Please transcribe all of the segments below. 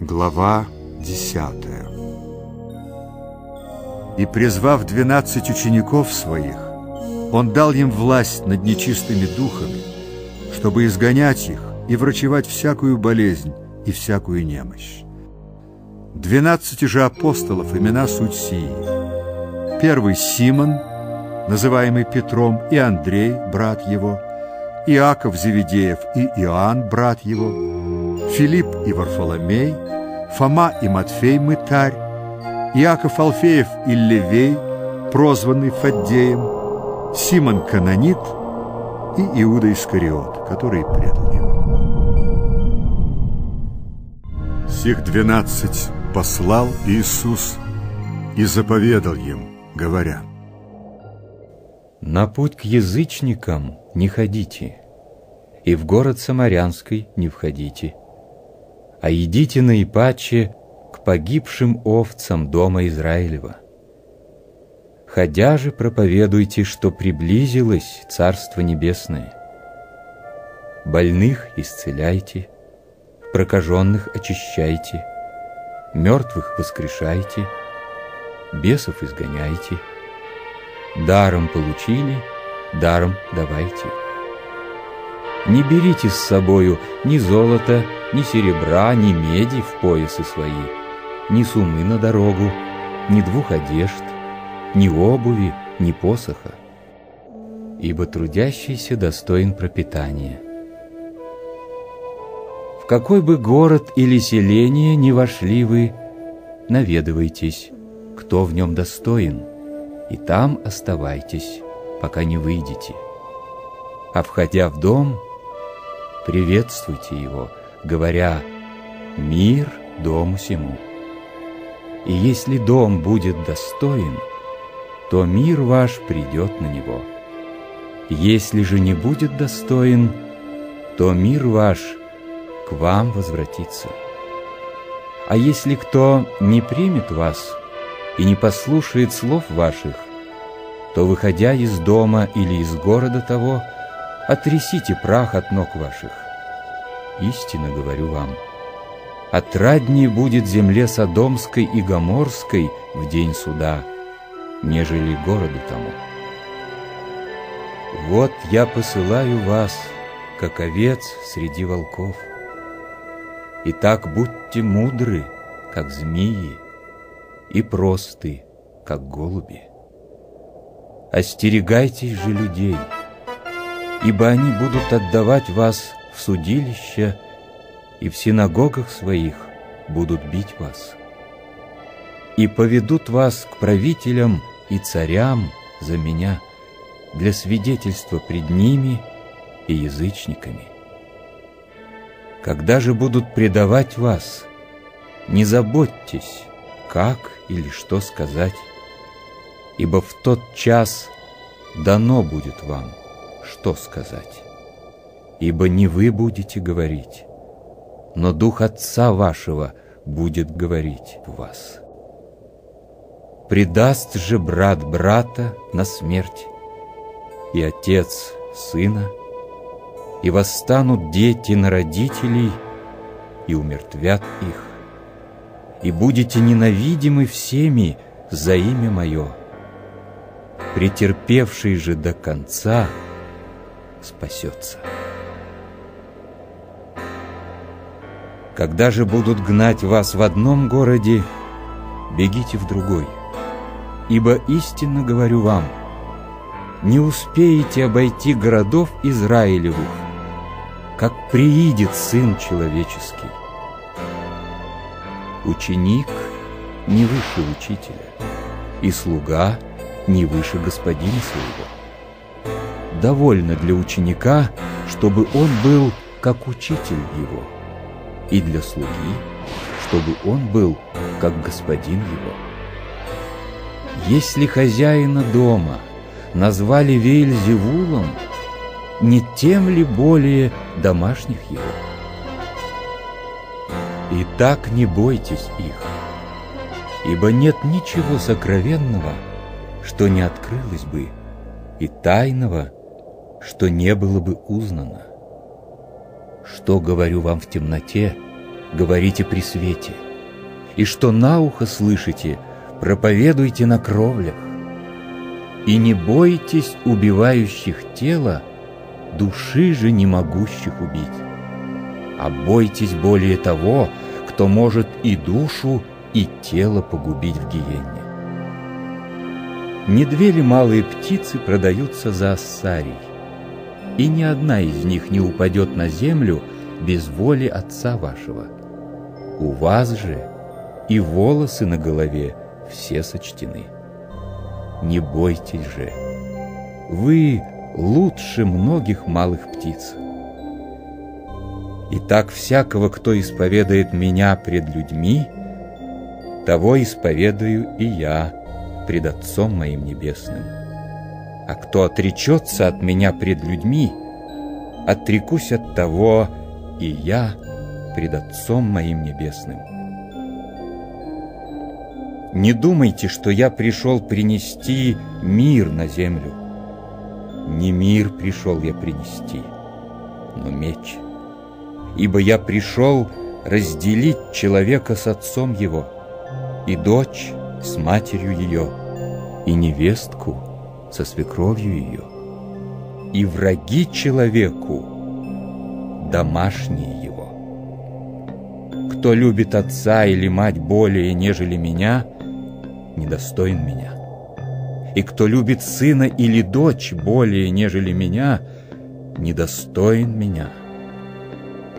Глава десятая И, призвав двенадцать учеников своих, Он дал им власть над нечистыми духами, чтобы изгонять их и врачевать всякую болезнь и всякую немощь. Двенадцати же апостолов имена суть сии. Первый Симон, называемый Петром, и Андрей, брат его, Иаков Зеведеев и Иоанн, брат его, Филипп и Варфоломей – Фома и Матфей Мытарь, Иаков Алфеев и Левей, прозванный Фаддеем, Симон Канонит и Иуда Искариот, который предал его. Сих двенадцать послал Иисус и заповедал им, говоря, «На путь к язычникам не ходите, и в город Самарянский не входите» а идите наипаче к погибшим овцам дома Израилева. Ходя же проповедуйте, что приблизилось Царство Небесное. Больных исцеляйте, прокаженных очищайте, мертвых воскрешайте, бесов изгоняйте. Даром получили, даром давайте. Не берите с собою ни золота, ни серебра, ни меди в поясы свои, ни сумы на дорогу, ни двух одежд, ни обуви, ни посоха. Ибо трудящийся достоин пропитания. В какой бы город или селение ни вошли вы, наведывайтесь, кто в нем достоин, и там оставайтесь, пока не выйдете. А входя в дом, приветствуйте его – говоря «Мир дому сему». И если дом будет достоин, то мир ваш придет на него. Если же не будет достоин, то мир ваш к вам возвратится. А если кто не примет вас и не послушает слов ваших, то, выходя из дома или из города того, отрясите прах от ног ваших истинно говорю вам, отраднее будет земле Содомской и Гоморской в день суда, нежели городу тому. Вот я посылаю вас, как овец среди волков. Итак, будьте мудры, как змеи, и просты, как голуби. Остерегайтесь же людей, ибо они будут отдавать вас в судилище и в синагогах своих будут бить вас. И поведут вас к правителям и царям за меня для свидетельства пред ними и язычниками. Когда же будут предавать вас, не заботьтесь, как или что сказать, ибо в тот час дано будет вам, что сказать ибо не вы будете говорить, но Дух Отца вашего будет говорить в вас. Предаст же брат брата на смерть, и отец сына, и восстанут дети на родителей, и умертвят их, и будете ненавидимы всеми за имя Мое. Претерпевший же до конца спасется. Когда же будут гнать вас в одном городе, бегите в другой. Ибо истинно говорю вам, не успеете обойти городов Израилевых, как приидет Сын Человеческий. Ученик не выше учителя, и слуга не выше господина своего. Довольно для ученика, чтобы он был как учитель его и для слуги, чтобы он был как господин его. Если хозяина дома назвали Вейльзевулом, не тем ли более домашних его? И так не бойтесь их, ибо нет ничего сокровенного, что не открылось бы, и тайного, что не было бы узнано. Что говорю вам в темноте, говорите при свете, и что на ухо слышите, проповедуйте на кровлях. И не бойтесь убивающих тело, души же не могущих убить. А бойтесь более того, кто может и душу, и тело погубить в гиенне. Не две ли малые птицы продаются за ассарий? И ни одна из них не упадет на землю без воли Отца вашего. У вас же и волосы на голове все сочтены. Не бойтесь же, вы лучше многих малых птиц. Итак, всякого, кто исповедает меня пред людьми, того исповедую и я пред Отцом моим Небесным. А кто отречется от меня пред людьми, отрекусь от того и я пред Отцом моим Небесным. Не думайте, что я пришел принести мир на землю. Не мир пришел я принести, но меч. Ибо я пришел разделить человека с отцом его, и дочь с матерью ее, и невестку со свекровью ее, и враги человеку домашние его. Кто любит отца или мать более, нежели меня, недостоин меня. И кто любит сына или дочь более, нежели меня, недостоин меня.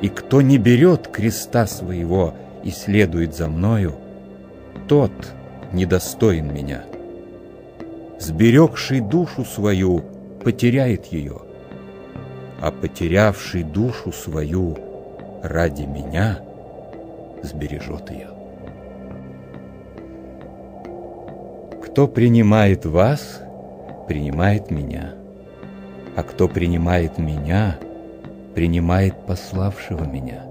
И кто не берет креста своего и следует за мною, тот недостоин меня. Сберегший душу свою потеряет ее, а потерявший душу свою ради меня сбережет ее. Кто принимает вас, принимает меня, а кто принимает меня, принимает пославшего меня.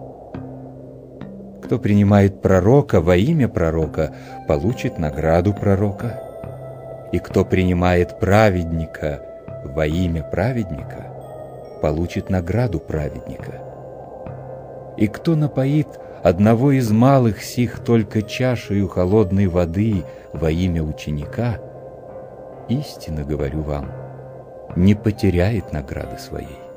Кто принимает пророка во имя пророка, получит награду пророка. И кто принимает праведника во имя праведника, получит награду праведника. И кто напоит одного из малых сих только чашею холодной воды во имя ученика, истинно говорю вам, не потеряет награды своей.